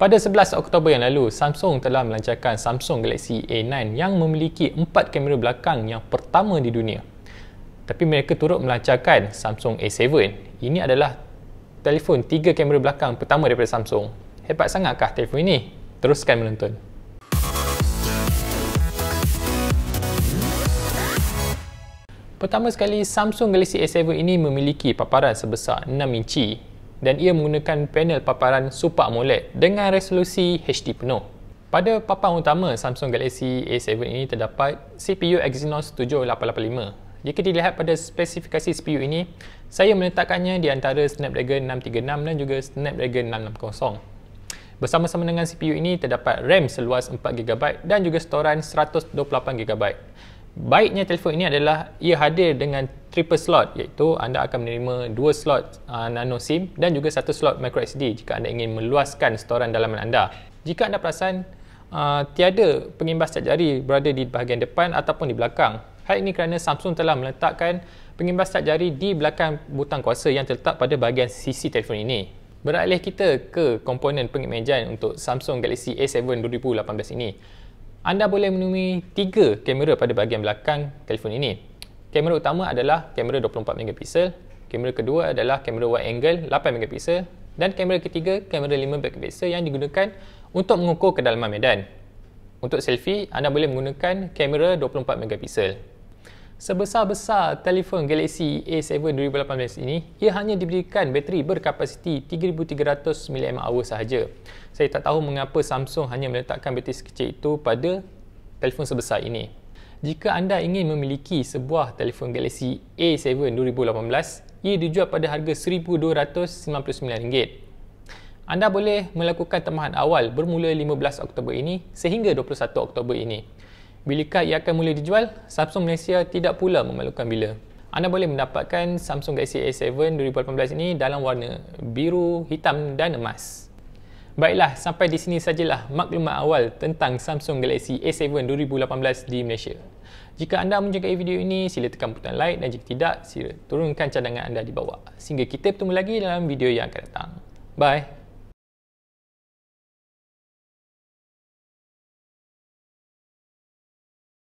Pada 11 Oktober yang lalu, Samsung telah melancarkan Samsung Galaxy A9 yang memiliki empat kamera belakang yang pertama di dunia. Tapi mereka turut melancarkan Samsung A7. Ini adalah telefon tiga kamera belakang pertama daripada Samsung. Hebat sangatkah telefon ini? Teruskan menonton. Pertama sekali, Samsung Galaxy A7 ini memiliki paparan sebesar 6 inci dan ia menggunakan panel paparan Super AMOLED dengan resolusi HD penuh. Pada papan utama Samsung Galaxy A7 ini terdapat CPU Exynos 7885. Jika dilihat pada spesifikasi CPU ini, saya meletakkannya di antara Snapdragon 636 dan juga Snapdragon 660. Bersama-sama dengan CPU ini terdapat RAM seluas 4GB dan juga storan 128GB. Baiknya telefon ini adalah ia hadir dengan triple slot iaitu anda akan menerima dua slot uh, nano SIM dan juga satu slot micro SD jika anda ingin meluaskan storan dalaman anda. Jika anda perasan uh, tiada pengimbas cat jari berada di bahagian depan ataupun di belakang. Hal ini kerana Samsung telah meletakkan pengimbas cat jari di belakang butang kuasa yang terletak pada bahagian sisi telefon ini. Beralih kita ke komponen pengimejan untuk Samsung Galaxy A7 2018 ini anda boleh menemui tiga kamera pada bahagian belakang telefon ini. Kamera utama adalah kamera 24 megapixel, kamera kedua adalah kamera wide angle 8 megapixel dan kamera ketiga kamera 5 megapixel yang digunakan untuk mengukur kedalaman medan. Untuk selfie, anda boleh menggunakan kamera 24 megapixel. Sebesar-besar telefon Galaxy A7 2018 ini, ia hanya diberikan bateri berkapasiti 3300 mAh sahaja. Saya tak tahu mengapa Samsung hanya meletakkan bateri sekecil itu pada telefon sebesar ini. Jika anda ingin memiliki sebuah telefon Galaxy A7 2018, ia dijual pada harga RM1,299. Anda boleh melakukan tambahan awal bermula 15 Oktober ini sehingga 21 Oktober ini. Bilakah ia akan mula dijual? Samsung Malaysia tidak pula memalukan bila. Anda boleh mendapatkan Samsung Galaxy A7 2018 ini dalam warna biru, hitam dan emas. Baiklah, sampai di sini sajalah maklumat awal tentang Samsung Galaxy A7 2018 di Malaysia. Jika anda menyukai video ini, sila tekan butang like dan jika tidak, sila turunkan cadangan anda di bawah. Sehingga kita bertemu lagi dalam video yang akan datang. Bye!